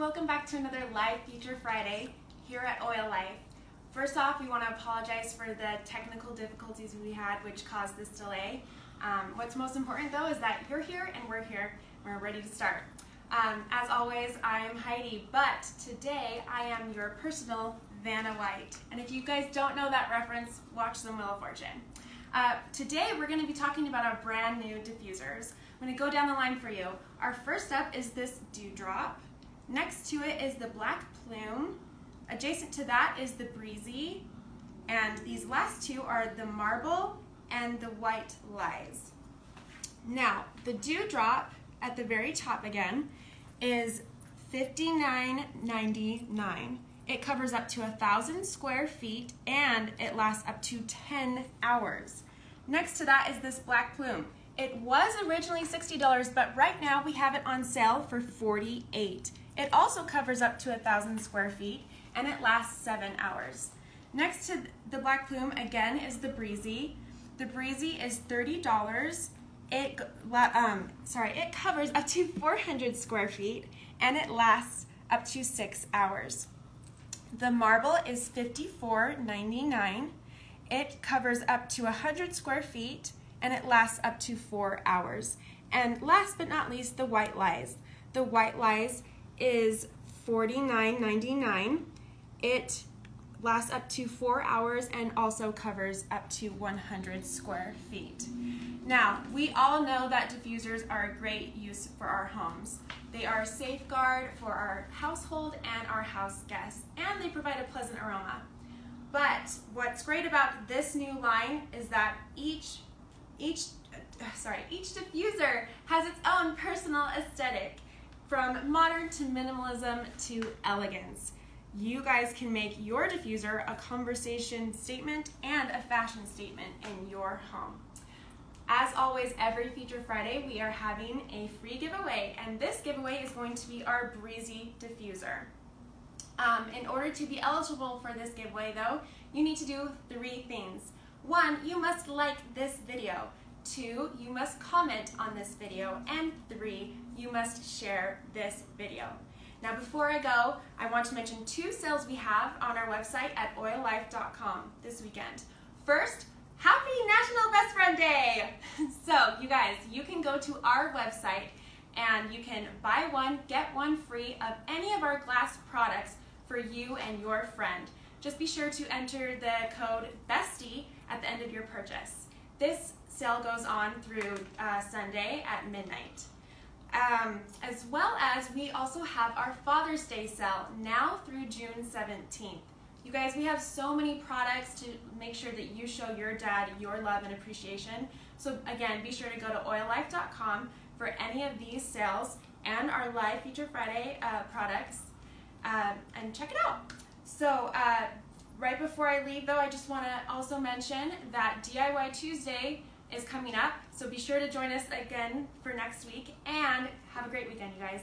welcome back to another live feature Friday here at Oil Life. First off, we want to apologize for the technical difficulties we had which caused this delay. Um, what's most important though is that you're here and we're here. We're ready to start. Um, as always, I am Heidi, but today I am your personal Vanna White. And if you guys don't know that reference, watch The Wheel of Fortune. Uh, today we're going to be talking about our brand new diffusers. I'm going to go down the line for you. Our first up is this Dewdrop. Next to it is the Black Plume. Adjacent to that is the Breezy. And these last two are the Marble and the White Lies. Now, the Dewdrop at the very top again is $59.99. It covers up to a thousand square feet and it lasts up to 10 hours. Next to that is this black plume. It was originally $60, but right now we have it on sale for 48. It also covers up to a thousand square feet and it lasts seven hours. Next to the black plume again is the breezy. The breezy is $30. It um, sorry, it covers up to 400 square feet and it lasts up to six hours. The marble is $54.99. It covers up to 100 square feet and it lasts up to four hours. And last but not least, the white lies. The white lies is $49.99. It lasts up to four hours and also covers up to 100 square feet. Now, we all know that diffusers are a great use for our homes. They are a safeguard for our household and our house guests, and they provide a pleasant aroma. But what's great about this new line is that each each sorry, each diffuser has its own personal aesthetic, from modern to minimalism to elegance. You guys can make your diffuser a conversation statement and a fashion statement in your home. As always, every Feature Friday, we are having a free giveaway, and this giveaway is going to be our Breezy diffuser. Um, in order to be eligible for this giveaway, though, you need to do three things. One, you must like this video. Two, you must comment on this video. And three, you must share this video. Now before I go, I want to mention two sales we have on our website at oillife.com this weekend. First, Happy National Best Friend Day! so you guys, you can go to our website and you can buy one, get one free of any of our glass products for you and your friend. Just be sure to enter the code BESTIE at the end of your purchase. This sale goes on through uh, Sunday at midnight. Um, as well as we also have our Father's Day sale now through June 17th. You guys, we have so many products to make sure that you show your dad your love and appreciation. So again, be sure to go to oillife.com for any of these sales and our live Feature Friday uh, products um, and check it out. So uh, right before I leave though, I just want to also mention that DIY Tuesday is coming up. So be sure to join us again for next week and have a great weekend, you guys.